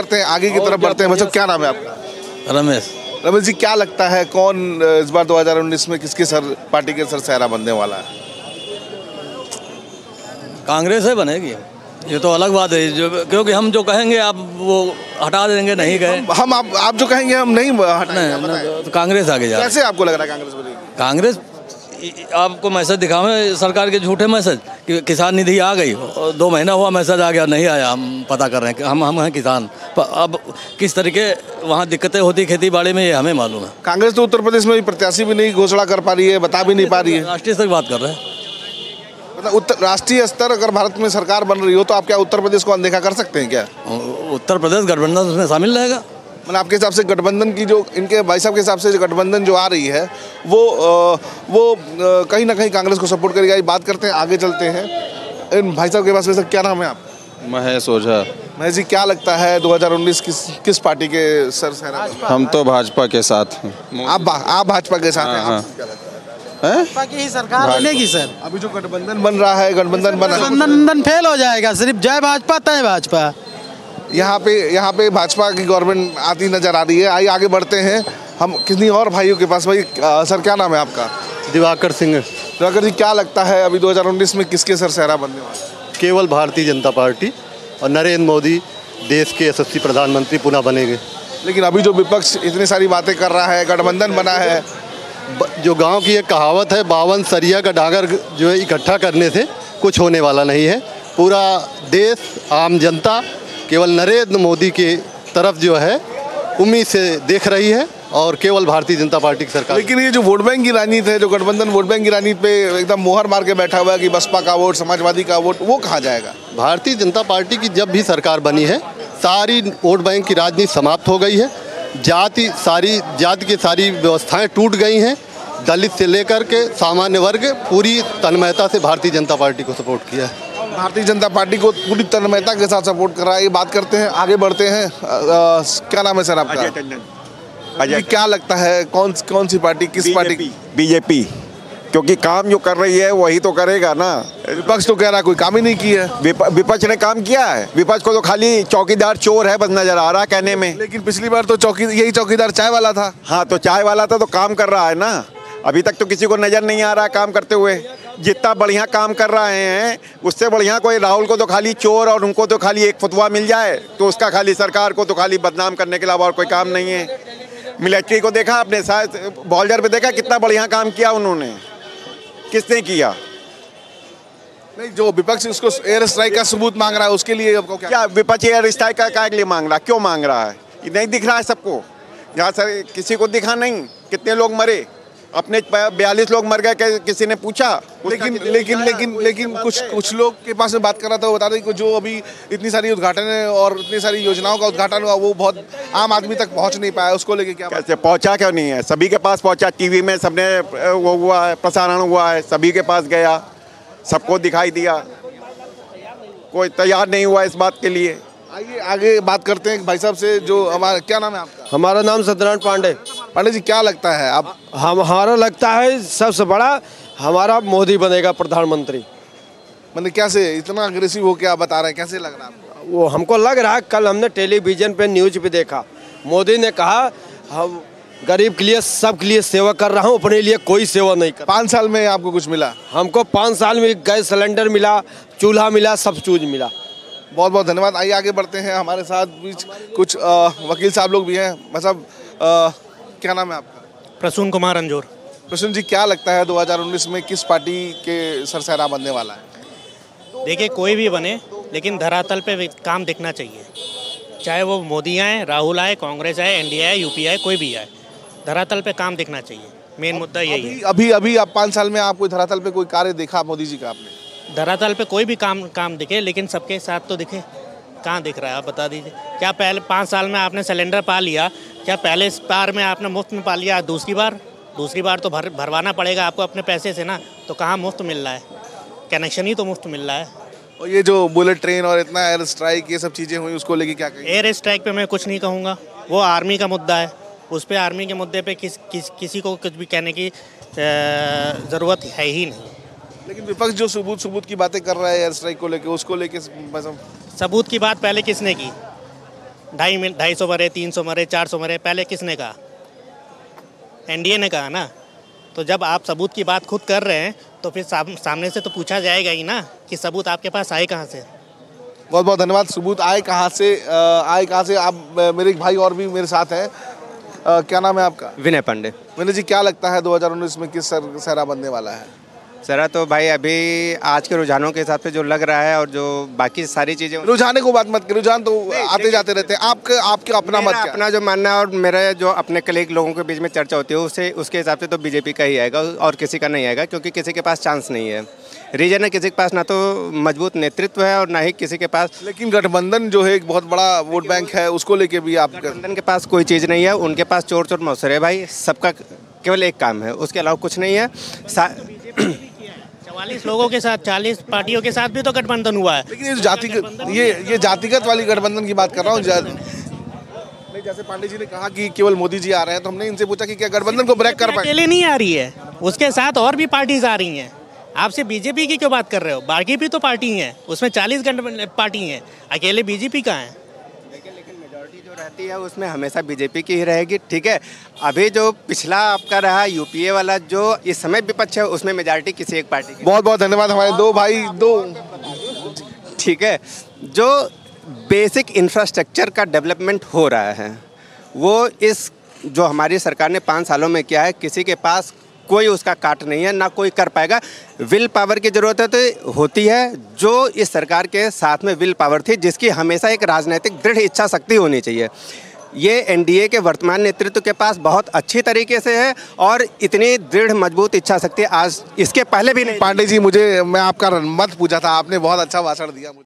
करते हैं आगे की तरफ़ बढ़ते हैं। मतलब क्या नाम है आपका? रमेश। रमेश जी क्या लगता है कौन इस बार 2019 में किसके सर पार्टी के सर सहरा बनने वाला है? कांग्रेस है बनेगी। ये तो अलग बात है। जो क्योंकि हम जो कहेंगे आप वो हटा देंगे नहीं गए हम आप आप जो कहेंगे हम नहीं हटाएँगे तो कांग्रेस आगे जा कैसे आपको लग रहा है कांग्रेस कांग्रेस आपको मैसेज दिखावे सरकार के झूठे मैसेज? कि किसान निधि आ गई। दो महीना हुआ मैसेज आ गया नहीं आया। हम पता कर रहे हैं हम हम हैं किसान। अब किस तरीके वहाँ दिक्कतें होती खेती बाड़ी में ये हमें मालूम है। कांग्रेस तो उत्तर प्रदेश में भी प्रत्याशी भी नहीं घोषणा कर पा रही है बता भी नहीं पा रही है। राष्ट्रीय स्तर की बात कर रहे हैं। मतलब उत्तर राष्ट्रीय स्तर अगर भारत में सरकार बन रही हो तो आप क्या उत्तर प्रदेश को अनदेखा कर सकते हैं क्या? उत्तर प्रदेश गठबंधन उसमें शामिल रहेगा? मतलब आपके हिसाब से गठबंधन की जो इनके भाई साहब के हिसाब से जो गठबंधन जो आ रही है वो अ, वो कहीं ना कहीं कांग्रेस को सपोर्ट करेगा। ये बात करते हैं आगे चलते हैं। इन भाई साहब के पास वैसे क्या नाम है आप? महेश ओझा। महेश जी क्या लगता है 2019 किस किस पार्टी के सर सहरा हम तो भाजपा के साथ हैं। आप आप भाजपा के साथ हैं? हाँ, आपको क्या लगता है? भाजपा की ही सरकार बनेगी सर। अभी जो गठबंधन बन रहा है गठबंधन बना गठबंधन फेल हो जाएगा सिर्फ़ जय भाजपा तय भाजपा। यहाँ पे यहाँ पे भाजपा की गवर्नमेंट आती नज़र आ रही है। आइए आगे बढ़ते हैं। हम कितनी और भाइयों के पास भाई अ, सर क्या नाम है आपका? दिवाकर सिंह। दिवाकर जी क्या लगता है अभी 2019 में किसके सर सहरा बनने वाला केवल भारतीय जनता पार्टी और नरेंद्र मोदी देश के यशस्वी प्रधानमंत्री पुनः बनेंगे। लेकिन अभी जो विपक्ष इतनी सारी बातें कर रहा है गठबंधन बना है। जो गाँव की एक कहावत है बावन सरिया का डागर जो है इकट्ठा करने से कुछ होने वाला नहीं है। पूरा देश आम जनता केवल नरेंद्र मोदी के तरफ़ जो है उम्मीद से देख रही है और केवल भारतीय जनता पार्टी की सरकार। लेकिन ये जो वोट बैंक की राजनीति है जो गठबंधन वोट बैंक की राजनीति पे एकदम मोहर मार के बैठा हुआ है कि बसपा का वोट समाजवादी का वोट वो कहाँ जाएगा? भारतीय जनता पार्टी की जब भी सरकार बनी है सारी वोट बैंक की राजनीति समाप्त हो गई है। जाति सारी जाति की सारी व्यवस्थाएँ टूट गई हैं। दलित से लेकर के सामान्य वर्ग पूरी तन्मयता से भारतीय जनता पार्टी को सपोर्ट किया है। भारतीय जनता पार्टी को पूरी तन्मयता के साथ सपोर्ट कर रहा है ये बात करते हैं आगे बढ़ते हैं। अ, क्या नाम है सर आपका? अजय क्या लगता है कौन कौन सी पार्टी किस पार्टी? बीजेपी। क्योंकि काम जो कर रही है वही तो करेगा ना। विपक्ष तो कह रहा कोई काम ही नहीं किया है। विपक्ष ने काम किया है। विपक्ष को तो खाली चौकीदार चोर है बस नज़र आ रहा है कहने में। लेकिन पिछली बार तो चौकी यही चौकीदार चाय वाला था। हाँ तो चाय वाला था तो काम कर रहा है ना। अभी तक तो किसी को नज़र नहीं आ रहा काम करते हुए। जितना बढ़िया काम कर रहे हैं उससे बढ़िया कोई राहुल को तो खाली चोर और उनको तो खाली एक फतवा मिल जाए तो उसका खाली सरकार को तो खाली बदनाम करने के अलावा और कोई काम नहीं है। मिलिट्री को देखा आपने शायद बॉर्डर पे देखा कितना बढ़िया काम किया उन्होंने? किसने किया? नहीं जो विपक्ष उसको एयर स्ट्राइक का सबूत मांग रहा है उसके लिए आपको क्या क्या विपक्ष एयर स्ट्राइक का क्या के लिए मांग रहा है? क्यों मांग रहा है? नहीं दिख रहा है सबको। यहाँ सर किसी को दिखा नहीं कितने लोग मरे। अपने बयालीस लोग मर गए किसी ने पूछा? लेकिन लेकिन लेकिन लेकिन कुछ कुछ लोग के पास में बात कर रहा था वो बता रहे कि जो अभी इतनी सारी उद्घाटन है और इतनी सारी योजनाओं का उद्घाटन हुआ वो बहुत आम आदमी तक पहुँच नहीं पाया उसको लेके क्या? कैसे? पहुँचा क्यों नहीं है? सभी के पास पहुँचा टीवी में सबने वो हुआ है प्रसारण हुआ है सभी के पास गया सबको दिखाई दिया। कोई तैयार नहीं हुआ इस बात के लिए। आइए आगे बात करते हैं भाई साहब से जो हमारा क्या नाम है आपका? हमारा नाम सत्यनारायण पांडे। पांडे जी क्या लगता है? आप हम हमारा लगता है सबसे बड़ा हमारा मोदी बनेगा प्रधानमंत्री। मतलब कैसे इतना अग्रेसिव हो क्या बता रहे हैं कैसे लग रहा है वो हमको लग रहा है कल हमने टेलीविज़न पे न्यूज़ पे देखा। मोदी ने कहा हम गरीब के लिए सब के लिए सेवा कर रहा हूँ अपने लिए कोई सेवा नहीं कर पाँच साल में आपको कुछ मिला? हमको पाँच साल में गैस सिलेंडर मिला चूल्हा मिला सब चूज़ मिला। बहुत बहुत धन्यवाद। आइए आगे बढ़ते हैं। हमारे साथ बीच कुछ अ, वकील साहब लोग भी हैं। मतलब क्या नाम है आपका? प्रसून कुमार अंजोर प्रसून जी क्या लगता है 2019 में किस पार्टी के सरसहरा बनने वाला है? देखिए कोई भी बने लेकिन धरातल पे काम दिखना चाहिए। चाहे वो मोदी आए राहुल आए कांग्रेस आए एनडीए आए यूपी आए कोई भी आए धरातल पे काम दिखना चाहिए। मेन मुद्दा यही है। अभी अभी आप पाँच साल में आप कोई धरातल पे कोई कार्य देखा मोदी जी का आपने? धरातल पे कोई भी काम काम दिखे लेकिन सबके साथ तो दिखे। कहाँ दिख रहा है? आप बता दीजिए। क्या पहले पाँच साल में आपने सिलेंडर पा लिया? क्या पहले इस बार में आपने मुफ़्त में पा लिया? दूसरी बार? दूसरी बार तो भर भरवाना पड़ेगा आपको अपने पैसे से ना। तो कहाँ मुफ़्त मिल रहा है? कनेक्शन ही तो मुफ़्त मिल रहा है। और ये जो बुलेट ट्रेन और इतना एयर स्ट्राइक ये सब चीज़ें हुई उसको लेके क्या कहेंगे? एयर स्ट्राइक पे मैं कुछ नहीं कहूँगा। वो आर्मी का मुद्दा है। उस पर आर्मी के मुद्दे पे किस, किस किसी को कुछ भी कहने की ज़रूरत है ही नहीं। लेकिन विपक्ष जो सबूत सबूत की बातें कर रहा है एयर स्ट्राइक को लेके उसको लेके सबूत की बात पहले किसने की? ढाई मिल ढाई सौ मरे तीन सौ मरे चार सौ मरे पहले किसने कहा? एनडीए ने कहा ना? तो जब आप सबूत की बात खुद कर रहे हैं तो फिर साम, सामने से तो पूछा जाएगा ही ना कि सबूत आपके पास आए कहाँ से? बहुत बहुत धन्यवाद। सबूत आए कहाँ से आए कहाँ से? आप मेरे भाई और भी मेरे साथ हैं। क्या नाम है आपका? विनय पांडे। विनय जी क्या लगता है 2019 में किस सर, सहरा बनने वाला है? सरा तो भाई अभी आज के रुझानों के हिसाब से जो लग रहा है और जो बाकी सारी चीज़ें रुझाने को बात मत करो रुझान तो आते जाते रहते हैं। आपके आपके अपना मत अपना जो मानना है और मेरा जो अपने कलीग लोगों के बीच में चर्चा होती है उससे उसके हिसाब से तो बीजेपी का ही आएगा और किसी का नहीं आएगा क्योंकि किसी के पास चांस नहीं है। रीजन है किसी के पास ना तो मज़बूत नेतृत्व है और ना ही किसी के पास लेकिन गठबंधन जो है एक बहुत बड़ा वोट बैंक है उसको लेके भी आप गठबंधन के पास कोई चीज़ नहीं है उनके पास चोर चोर मौसर है भाई सबका केवल एक काम है उसके अलावा कुछ नहीं है। चवालीस लोगों के साथ चालीस पार्टियों के साथ भी तो गठबंधन हुआ है। लेकिन ये जो जातिगत ये ये जातिगत वाली गठबंधन की बात कर रहा हूँ नहीं जैसे पांडे जी ने कहा कि केवल मोदी जी आ रहे हैं तो हमने इनसे पूछा कि क्या गठबंधन को ब्रेक कर पाए? अकेले नहीं आ रही है। उसके साथ और भी पार्टीज़ आ रही हैं। आपसे बीजेपी की क्यों बात कर रहे हो? बाकी भी तो पार्टी हैं। उसमें चालीस पार्टी हैं। अकेले बीजेपी का है? जो रहती है उसमें हमेशा बीजेपी की ही रहेगी ठीक है? अभी जो पिछला आपका रहा यूपीए वाला जो इस समय विपक्ष है उसमें मेजोरिटी किसी एक पार्टी की बहुत बहुत धन्यवाद हमारे दो भाई दो ठीक है? जो बेसिक इंफ्रास्ट्रक्चर का डेवलपमेंट हो रहा है वो इस जो हमारी सरकार ने पाँच सालों में किया है किसी के पास कोई उसका काट नहीं है, ना कोई कर पाएगा। विल पावर की ज़रूरत तो होती है, जो इस सरकार के साथ में विल पावर थी, जिसकी हमेशा एक राजनीतिक दृढ़ इच्छा शक्ति होनी चाहिए। ये एनडीए के वर्तमान नेतृत्व के पास बहुत अच्छी तरीके से है और इतनी दृढ़, मज़बूत इच्छा शक्ति आज इसके पहले भी नहीं पांडे जी, मुझे, मैं आपका मत पूछा था, आपने बहुत अच्छा भाषण दिया